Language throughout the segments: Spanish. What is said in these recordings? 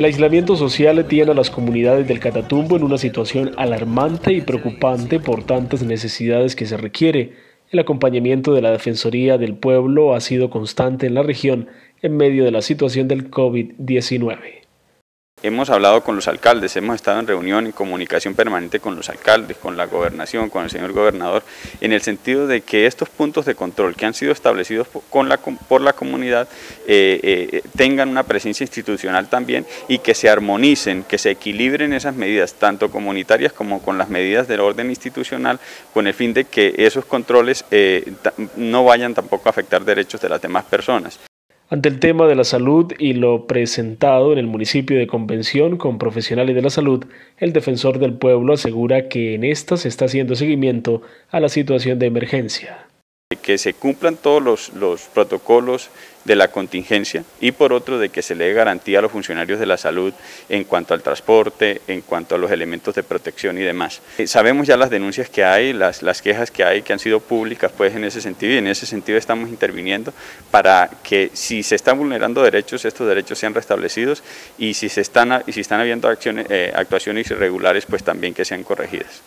El aislamiento social tiene a las comunidades del Catatumbo en una situación alarmante y preocupante por tantas necesidades que se requiere. El acompañamiento de la Defensoría del Pueblo ha sido constante en la región en medio de la situación del COVID-19. Hemos hablado con los alcaldes, hemos estado en reunión, en comunicación permanente con los alcaldes, con la gobernación, con el señor gobernador, en el sentido de que estos puntos de control que han sido establecidos por la comunidad eh, eh, tengan una presencia institucional también y que se armonicen, que se equilibren esas medidas, tanto comunitarias como con las medidas del orden institucional, con el fin de que esos controles eh, no vayan tampoco a afectar derechos de las demás personas. Ante el tema de la salud y lo presentado en el municipio de Convención con profesionales de la salud, el defensor del pueblo asegura que en esta se está haciendo seguimiento a la situación de emergencia que se cumplan todos los, los, protocolos de la contingencia y por otro de que se le dé garantía a los funcionarios de la salud en cuanto al transporte, en cuanto a los elementos de protección y demás. Eh, sabemos ya las denuncias que hay, las, las quejas que hay, que han sido públicas pues en ese sentido y en ese sentido estamos interviniendo para que si se están vulnerando derechos, estos derechos sean restablecidos y si, se están, y si están habiendo acciones, eh, actuaciones irregulares pues también que sean corregidas.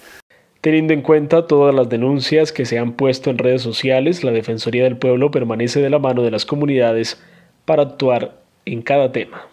Teniendo en cuenta todas las denuncias que se han puesto en redes sociales, la Defensoría del Pueblo permanece de la mano de las comunidades para actuar en cada tema.